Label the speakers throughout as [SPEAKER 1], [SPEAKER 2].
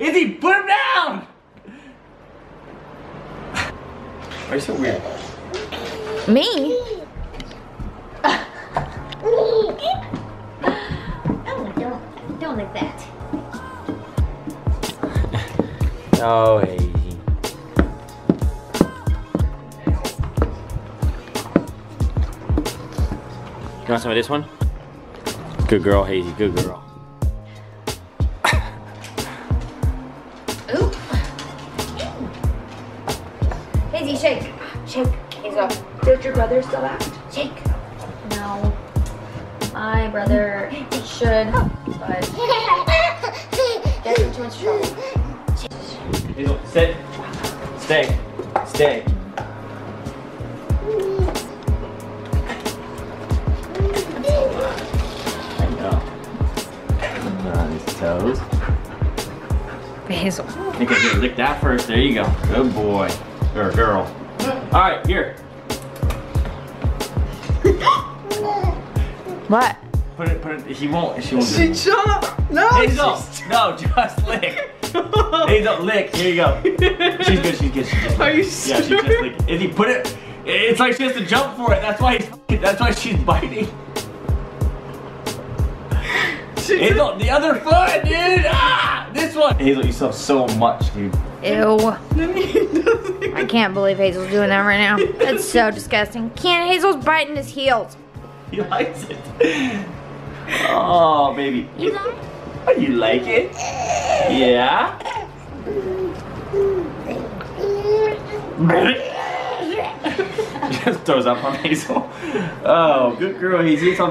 [SPEAKER 1] Izzy, put him down! Why are you so weird?
[SPEAKER 2] Me?
[SPEAKER 3] Oh, don't, don't like that.
[SPEAKER 1] Oh, Hazey. You want some of this one? Good girl, Hazey, good girl.
[SPEAKER 2] Hazel. Did your brother still act? Shake.
[SPEAKER 3] No. My brother should, but gets in too much trouble.
[SPEAKER 1] Hazel, sit. Stay. Stay. I know. On his toes.
[SPEAKER 2] Hazel.
[SPEAKER 1] Think I lick that first. There you go. Good boy. Or girl. All right, here.
[SPEAKER 2] What?
[SPEAKER 1] Put it. Put it. He won't. She won't.
[SPEAKER 4] She
[SPEAKER 1] do it.
[SPEAKER 4] shut up. No.
[SPEAKER 1] Hazel.
[SPEAKER 4] she's-
[SPEAKER 1] No, just lick. Hazel, lick. Here you go. She's good. She's good. She's just.
[SPEAKER 4] Are you
[SPEAKER 1] Yeah, she just
[SPEAKER 4] serious?
[SPEAKER 1] licked. Izzy, put it. It's like she has to jump for it. That's why. He's, that's why she's biting.
[SPEAKER 4] She
[SPEAKER 1] Hazel, the other foot, dude. Ah, this one. Hazel, you still so much, dude.
[SPEAKER 2] Ew. I can't believe Hazel's doing that right now. That's so disgusting. Can't Hazel's biting his heels.
[SPEAKER 1] He likes it. Oh, baby.
[SPEAKER 2] You like
[SPEAKER 1] Oh, you like it? Yeah. Just throws up on Hazel. Oh, good girl, Hazel. It's all.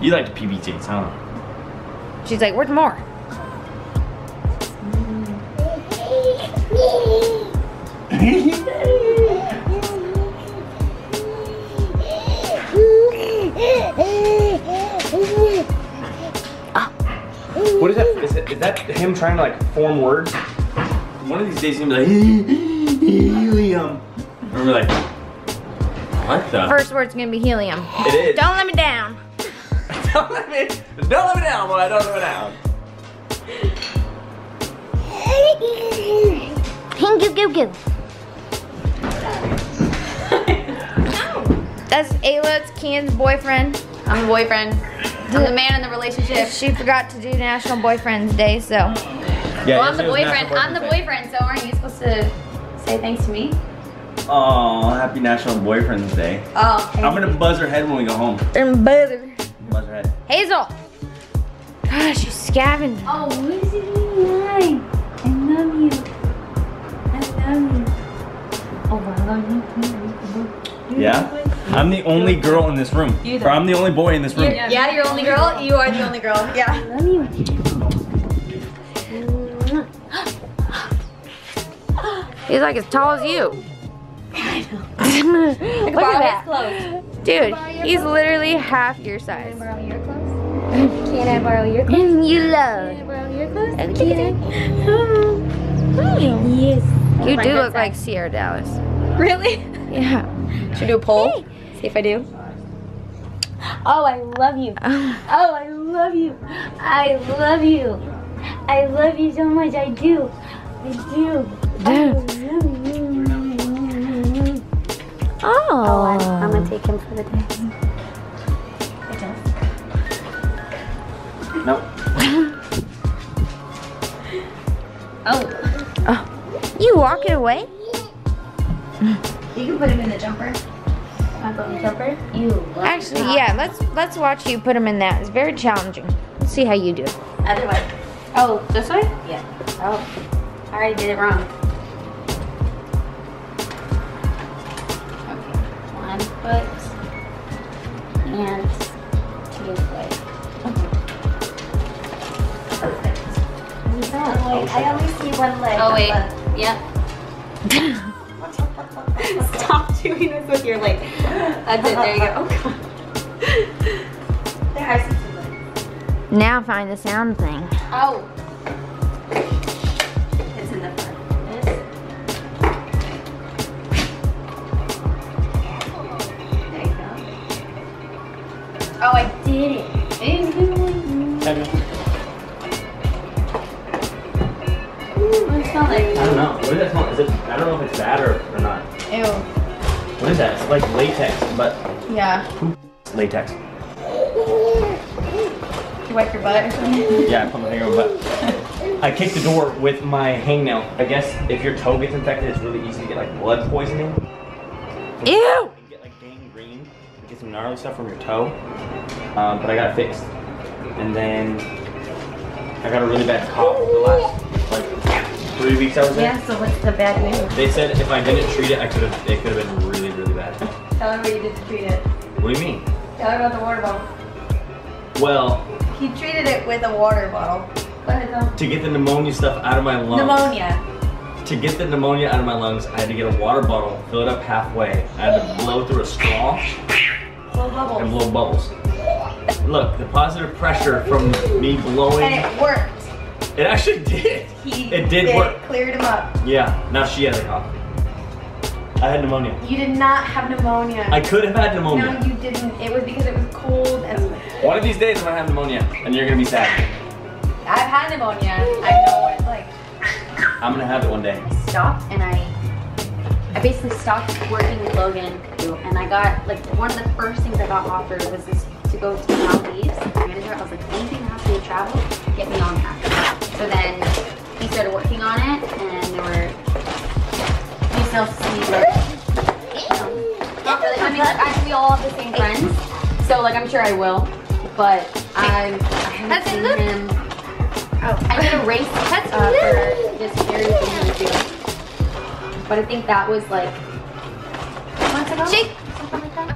[SPEAKER 1] You like the PBJs, huh?
[SPEAKER 2] She's like, where's more?
[SPEAKER 1] What is that? Is, it, is that him trying to like form words? One of these days he's gonna be like, helium. And we're like, what the?
[SPEAKER 2] First word's gonna be helium.
[SPEAKER 1] It is.
[SPEAKER 2] Don't let me down.
[SPEAKER 1] don't let me, don't let me down, boy. Don't let me down.
[SPEAKER 2] Ping goo goo goo. That's Ayla's Kian's boyfriend.
[SPEAKER 3] I'm the boyfriend. I'm the man in the relationship.
[SPEAKER 2] She forgot to do National Boyfriend's Day, so
[SPEAKER 1] Yeah,
[SPEAKER 3] Well, I'm the boyfriend. I'm the boyfriend, so aren't you supposed to say thanks to me?
[SPEAKER 1] Oh, happy National Boyfriend's Day.
[SPEAKER 3] Oh, okay.
[SPEAKER 1] I'm gonna buzz her head when we go home.
[SPEAKER 2] and butter.
[SPEAKER 1] Buzz her head.
[SPEAKER 2] Hazel. Gosh, she's scavenging.
[SPEAKER 3] Oh, what is it doing? I love you. I love you. Oh, I love you.
[SPEAKER 1] Yeah? I'm the only girl in this room. Or I'm the only boy in this room.
[SPEAKER 3] Yeah, yeah, you're the only girl. You are the only girl. Yeah. I love you.
[SPEAKER 2] He's like as tall as you. Look at that.
[SPEAKER 3] clothes.
[SPEAKER 2] Dude, he's literally half your size. Can.
[SPEAKER 3] I borrow your clothes? Can I borrow your clothes?
[SPEAKER 2] You love? Can.
[SPEAKER 3] I borrow your clothes?
[SPEAKER 2] Okay.
[SPEAKER 3] Yes.
[SPEAKER 2] You
[SPEAKER 3] my
[SPEAKER 2] do look
[SPEAKER 3] side.
[SPEAKER 2] like Sierra Dallas.
[SPEAKER 3] Really?
[SPEAKER 2] Yeah.
[SPEAKER 3] Should we do a poll? See if I do. Oh, I love you.
[SPEAKER 2] Oh.
[SPEAKER 3] Oh, I love you. I love you. I love you so much. I do. I do. I love. Oh. oh, I'm, I'm gonna take him for the day.
[SPEAKER 1] Nope.
[SPEAKER 3] Oh.
[SPEAKER 2] oh, You walking away?
[SPEAKER 3] you can put him in the jumper. Want the jumper? You.
[SPEAKER 2] Actually, yeah. Let's let's watch you put them in that. It's very challenging. Let's see how you do.
[SPEAKER 3] Other way. Oh, this way? Yeah. Oh, I already did it wrong. Okay, one foot and two foot. Perfect.
[SPEAKER 5] Oh, Wait, I only see one leg.
[SPEAKER 3] Oh wait, yep. Stop doing this with your leg. That's it. There you go. Oh god.
[SPEAKER 5] There, I see legs.
[SPEAKER 2] Now find the sound thing.
[SPEAKER 3] Oh.
[SPEAKER 5] It's in the front. There you go.
[SPEAKER 3] Oh, I did it.
[SPEAKER 1] Okay.
[SPEAKER 3] Smell like?
[SPEAKER 1] I don't know. What does that smell? Is it? I don't know if it's bad or, or not.
[SPEAKER 5] Ew.
[SPEAKER 1] What is that? It's like latex, but
[SPEAKER 5] Yeah.
[SPEAKER 1] latex.
[SPEAKER 5] You wipe your butt or something?
[SPEAKER 1] Yeah, I put my finger on my butt. I kicked the door with my hangnail. I guess if your toe gets infected, it's really easy to get like blood poisoning.
[SPEAKER 5] Ew!
[SPEAKER 1] You can get like gangrene, you get some gnarly stuff from your toe. Um, but I got it fixed. And then I got a really bad cough the last like three weeks I was there.
[SPEAKER 3] Yeah. So what's the bad news?
[SPEAKER 1] They said if I didn't treat it, I could have. It could have been really, really bad.
[SPEAKER 3] Tell her what you did to treat it.
[SPEAKER 1] What do you mean?
[SPEAKER 3] Tell her about the water bottle.
[SPEAKER 1] Well,
[SPEAKER 5] He treated it with a water bottle.
[SPEAKER 3] Go ahead, though.
[SPEAKER 1] to get the pneumonia stuff out of my lungs.
[SPEAKER 5] Pneumonia.
[SPEAKER 1] To get the pneumonia out of my lungs, I had to get a water bottle, fill it up halfway. I had to blow through a straw
[SPEAKER 3] Blow bubbles.
[SPEAKER 1] and blow bubbles. Look, the positive pressure from me blowing,
[SPEAKER 5] And it worked.
[SPEAKER 1] It actually did.
[SPEAKER 5] He
[SPEAKER 1] It did work.
[SPEAKER 5] cleared him up.
[SPEAKER 1] Yeah, now she has a cough. I had pneumonia.
[SPEAKER 5] You did not have pneumonia.
[SPEAKER 1] I could have had pneumonia.
[SPEAKER 5] no, you didn't. It was because it was cold and
[SPEAKER 1] One of these days I'm gonna have pneumonia, and you're gonna be sad.
[SPEAKER 5] I've had pneumonia. I know what it's like.
[SPEAKER 1] I'm gonna have it one day.
[SPEAKER 3] I stopped and I I basically stopped working with Logan and I got like one of the first things I got offered was this to go to the Maldives. Manager, I was like, anything that has to do with travel, get me on that. So then he started working on it and there were we still see like um, not really I mean like I, we all have the same friends. So like I'm sure I will. But I, I haven't seen him.
[SPEAKER 5] Oh.
[SPEAKER 3] I did a race uh, for this very thing was doing. But I think that was like months ago. Something like that.